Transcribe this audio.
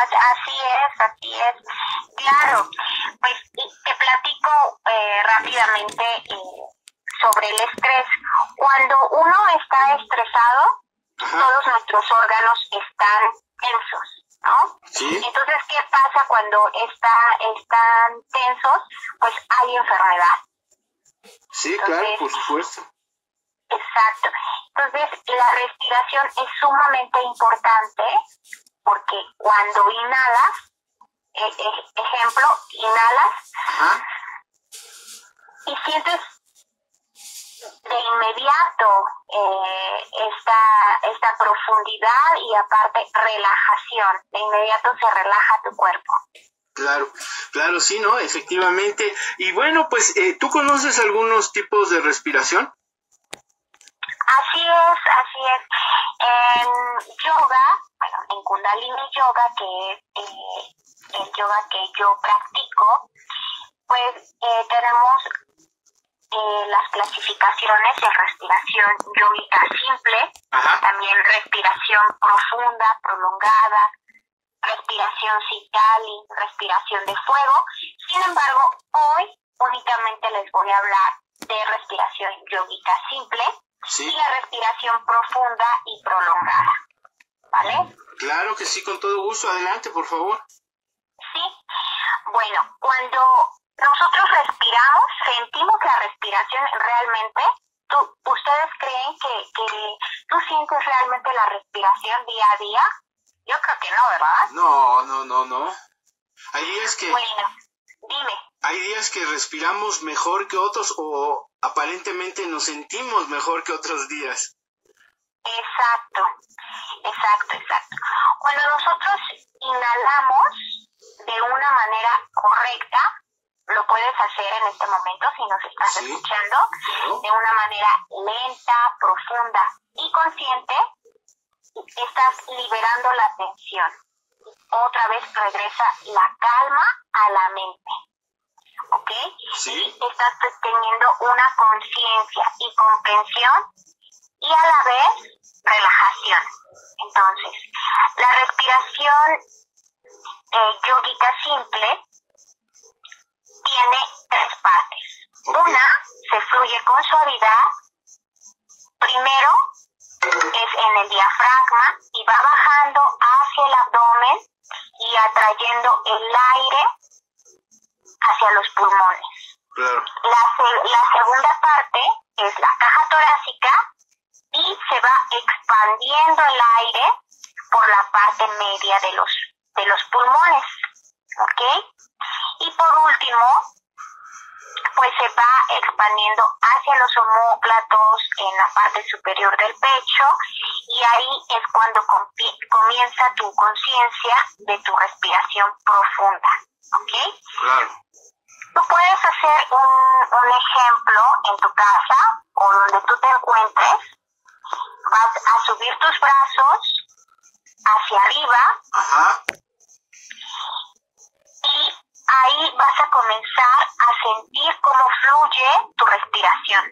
así es, así es. Claro, pues te platico eh, rápidamente eh, sobre el estrés. Cuando uno está estresado, todos nuestros órganos están tensos, ¿no? Entonces, ¿qué pasa cuando está, están tensos? Pues hay enfermedad. Sí, claro, por supuesto. Exacto. Entonces, la respiración es sumamente importante porque cuando inhalas, e, e, ejemplo, inhalas y sientes de inmediato eh, esta, esta profundidad y aparte relajación. De inmediato se relaja tu cuerpo. Claro, claro, sí, ¿no? Efectivamente. Y bueno, pues, eh, ¿tú conoces algunos tipos de respiración? Así es, así es. En yoga, en Kundalini Yoga, que es eh, el yoga que yo practico, pues eh, tenemos eh, las clasificaciones de respiración yogica simple, también respiración profunda, prolongada, respiración citali, respiración de fuego. Sin embargo, hoy únicamente les voy a hablar de respiración yogica simple y la respiración profunda y prolongada. ¿Vale? Claro que sí, con todo gusto. Adelante, por favor. Sí. Bueno, cuando nosotros respiramos, sentimos la respiración realmente. ¿Tú, ¿Ustedes creen que, que tú sientes realmente la respiración día a día? Yo creo que no, ¿verdad? No, no, no, no. Hay días que... Bueno, dime. Hay días que respiramos mejor que otros o aparentemente nos sentimos mejor que otros días. Exacto, exacto, exacto. Cuando nosotros inhalamos de una manera correcta, lo puedes hacer en este momento si nos estás escuchando, de una manera lenta, profunda y consciente, estás liberando la tensión. Otra vez regresa la calma a la mente. ¿Ok? Sí. estás teniendo una conciencia y comprensión y a la vez relajación. Entonces, la respiración eh, yogica simple tiene tres partes. Una se fluye con suavidad. Primero es en el diafragma y va bajando hacia el abdomen y atrayendo el aire hacia los pulmones. La, la segunda parte es la caja torácica se va expandiendo el aire por la parte media de los, de los pulmones. ¿Ok? Y por último, pues se va expandiendo hacia los homóplatos en la parte superior del pecho y ahí es cuando comienza tu conciencia de tu respiración profunda. ¿Ok? Claro. Tú puedes hacer un, un ejemplo en tu casa o donde tú te encuentres. Vas a subir tus brazos hacia arriba. Ajá. Y ahí vas a comenzar a sentir cómo fluye tu respiración.